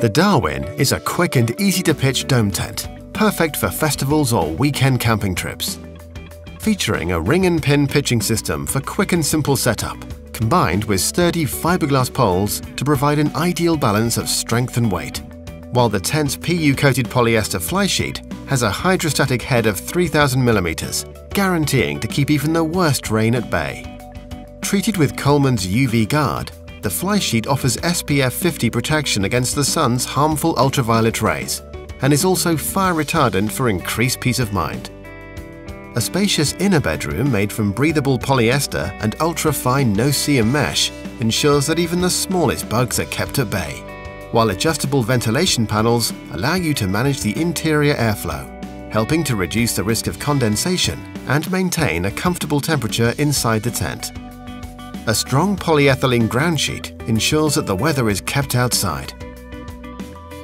The Darwin is a quick and easy to pitch dome tent, perfect for festivals or weekend camping trips. Featuring a ring and pin pitching system for quick and simple setup, combined with sturdy fiberglass poles to provide an ideal balance of strength and weight. While the tent's PU-coated polyester fly sheet has a hydrostatic head of 3000 millimeters, guaranteeing to keep even the worst rain at bay. Treated with Coleman's UV Guard, the fly sheet offers SPF 50 protection against the sun's harmful ultraviolet rays and is also fire retardant for increased peace of mind. A spacious inner bedroom made from breathable polyester and ultra-fine no-see-um mesh ensures that even the smallest bugs are kept at bay, while adjustable ventilation panels allow you to manage the interior airflow, helping to reduce the risk of condensation and maintain a comfortable temperature inside the tent. A strong polyethylene ground sheet ensures that the weather is kept outside.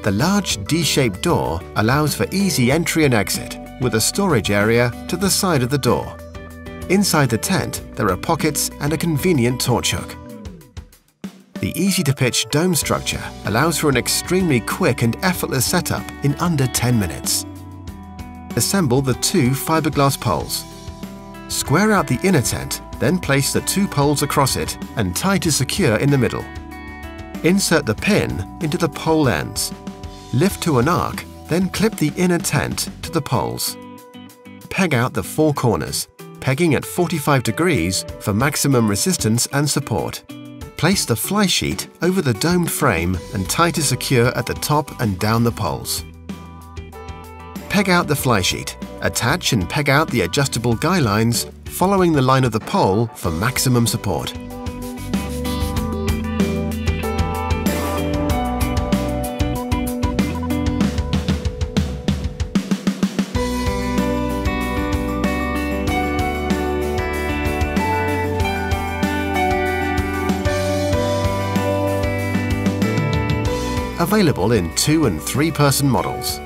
The large D-shaped door allows for easy entry and exit with a storage area to the side of the door. Inside the tent, there are pockets and a convenient torch hook. The easy-to-pitch dome structure allows for an extremely quick and effortless setup in under 10 minutes. Assemble the two fiberglass poles. Square out the inner tent then place the two poles across it and tie to secure in the middle. Insert the pin into the pole ends. Lift to an arc, then clip the inner tent to the poles. Peg out the four corners, pegging at 45 degrees for maximum resistance and support. Place the fly sheet over the domed frame and tie to secure at the top and down the poles. Peg out the fly sheet. Attach and peg out the adjustable guy lines following the line of the pole for maximum support. Available in two and three person models.